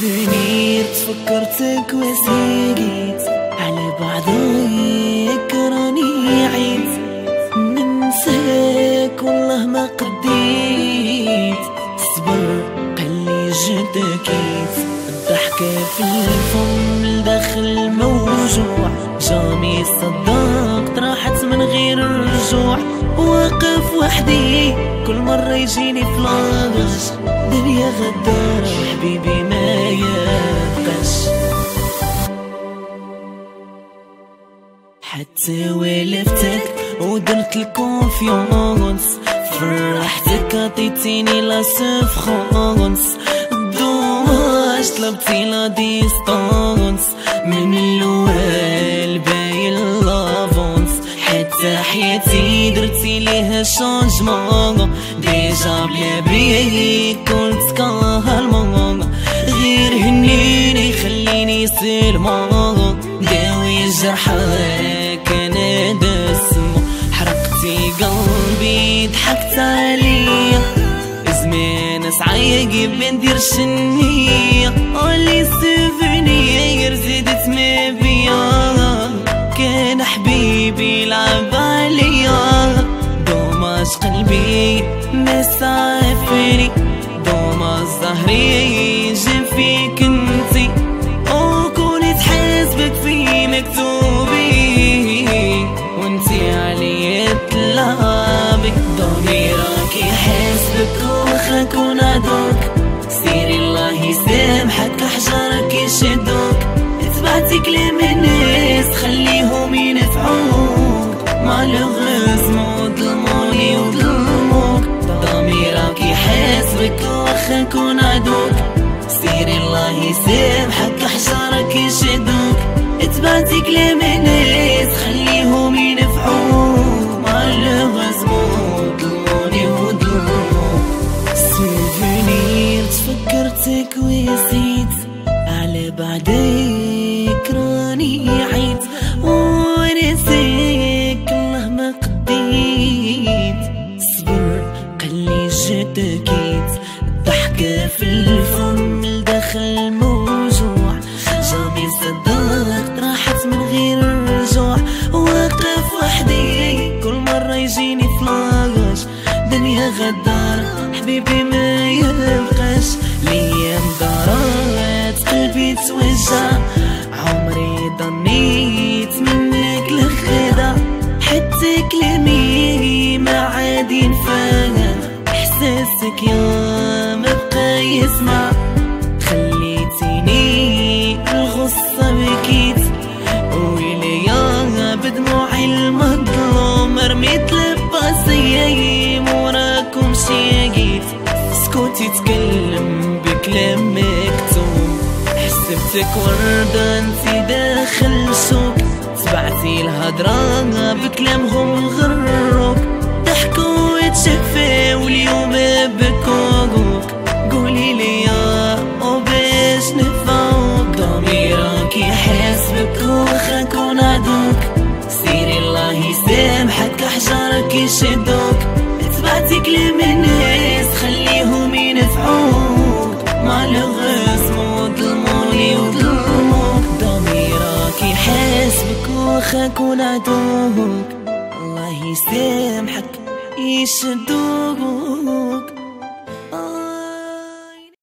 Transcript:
سيفينير تفكرتك وسيقيت على بعضك راني عيت. ننساك والله ما قديت. صبر قلي جدكيت الضحكة في الفم لداخل موجوع. جامي صدقت راحت من غير رجوع. واقف وحدي كل مرة يجيني فلاش دنيا غدار حبيبي ما يبقاش. حتى ولفتك ودرت ال confiance فرحتك عطيتيني la souffrance dommage طلبتي la distance من الأول شونجمون ديجا بلا بيك كنت كالمون غير هنيني خليني سلمون داوي جرحك أنا دسمو حرقتي قلبي ضحكت عليا زمان سعيق بندير شنية ولي سوفونير زدت ما بيا كان حبيبي لعب عليا دوماش قلبي ما سافري دوماش ظهري جا فيك انتي وكوني تحسبك في مكتوبي وانتي علي تلعبك ضميرك يحسبك وخاك ونادوك سيري الله يسامحك احجارك يشدوك اتبعتي كلام الناس خليهم ينفعوك malheureusement الله يسامحك احجارك يشدوك. اتبعتي كلام الناس خليهم ينفعوك. malheureusement ظلموني وظلموك souvenirs تفكرتك وزيد على بعدك راني عيد ونسيك الله ما قديت صبر قلي جدكيت الضحكة في الفم فلاش دنيا غدار. حبيبي ما يبقاش ليام دارت قلبي توجع حسبتك وردة انتي داخل سوق تبعتي الهضرة بكلامهم ونعدوك الله يسامحك يشدوك.